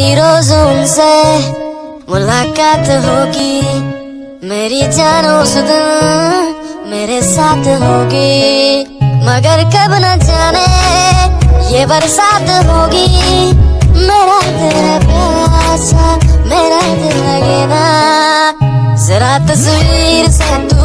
से मुलाकात होगी। मेरी जानो उस दिन मेरे साथ होगी। मगर कब न जाने ये बरसात होगी। मेरा तेरा प्यासा, मेरा दिल लगे ना जरा तस्वीर से तू